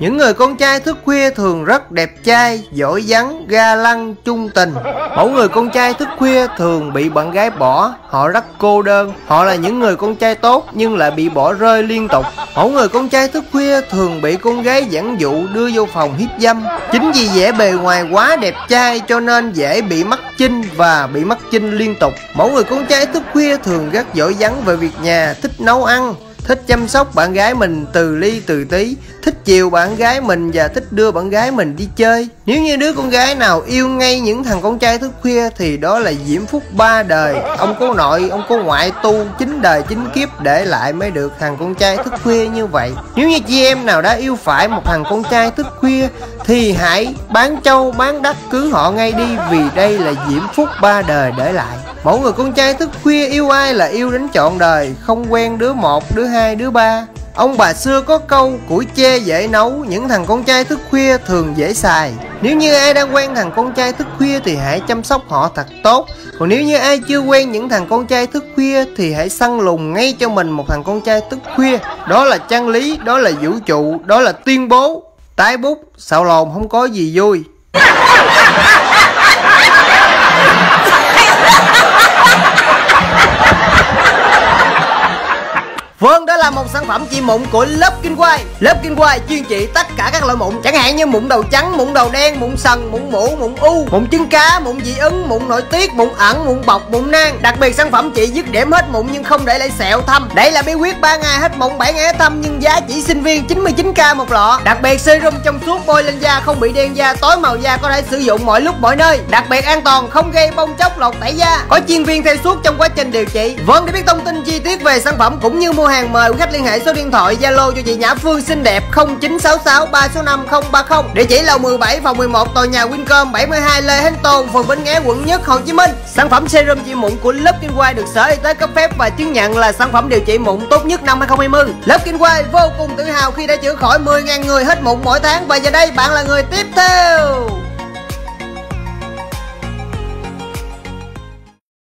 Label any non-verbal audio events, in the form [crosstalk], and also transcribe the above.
Những người con trai thức khuya thường rất đẹp trai, giỏi giắng, ga lăng, trung tình. Mẫu người con trai thức khuya thường bị bạn gái bỏ, họ rất cô đơn. Họ là những người con trai tốt nhưng lại bị bỏ rơi liên tục. Mẫu người con trai thức khuya thường bị con gái dẫn dụ đưa vô phòng hiếp dâm. Chính vì vẻ bề ngoài quá đẹp trai cho nên dễ bị mắc chinh và bị mắc chinh liên tục. Mẫu người con trai thức khuya thường rất giỏi giắng về việc nhà, thích nấu ăn, thích chăm sóc bạn gái mình từ ly, từ tí. Thích chiều bạn gái mình và thích đưa bạn gái mình đi chơi. Nếu như đứa con gái nào yêu ngay những thằng con trai thức khuya thì đó là diễm phúc ba đời. Ông có nội, ông có ngoại tu, chính đời, chính kiếp để lại mới được thằng con trai thức khuya như vậy. Nếu như chị em nào đã yêu phải một thằng con trai thức khuya thì hãy bán châu bán đất cưới họ ngay đi vì đây là diễm phúc ba đời để lại mỗi người con trai thức khuya yêu ai là yêu đến trọn đời không quen đứa một đứa hai đứa ba. Ông bà xưa có câu củi chê dễ nấu Những thằng con trai thức khuya thường dễ xài. Nếu như ai đang quen thằng con trai thức khuya Thì hãy chăm sóc họ thật tốt. Còn nếu như ai chưa quen những thằng con trai thức khuya Thì hãy săn lùng ngay cho mình một thằng con trai thức khuya. Đó là chân lý, đó là vũ trụ, đó là tuyên bố. Tái bút, xạo lồn không có gì vui. [laughs] Vâng, đó là một sản phẩm trị mụn của lớp Kinh Quay Lớp Kinh Quay chuyên trị tất cả các loại mụn Chẳng hạn như mụn đầu trắng, mụn đầu đen, mụn sần, mụn mũ, mụn u Mụn trứng cá, mụn dị ứng, mụn nội tiết, mụn ẩn, mụn bọc, mụn nang. Đặc biệt sản phẩm trị dứt điểm hết mụn nhưng không để lại sẹo thâm. Đây là bí quyết 3 ngày hết mụn 7 ngày hết thâm Nhưng giá chỉ sinh viên 99k một lọ. Đặc biệt serum trong suốt bôi lên da không bị đen da, tối màu da có thể sử dụng mọi lúc mọi nơi. Đặc biệt an toàn, không gây bong chóc lột tẩy da. Có chuyên viên theo suốt trong quá trình điều trị. Vâng, để biết thông tin chi tiết về sản phẩm cũng như mua hàng, mời quý khách liên hệ số điện thoại Zalo cho chị Nhã Phương xinh đẹp 0966 365030 địa chỉ lầu 17 phòng 11 tòa nhà Wincom 72 Lê Hán Tôn, phường Bến Nghé, quận Nhất, Hồ Chí Minh. Sản phẩm serum trị mụn của lớp Kinh Quay được sở y tế cấp phép và chứng nhận là sản phẩm điều trị mụn tốt nhất năm 2020 lớp Kinh Quay vô cùng tự hào khi đã chữa khỏi 10.000 người hết mụn mỗi tháng và giờ đây bạn là người tiếp theo.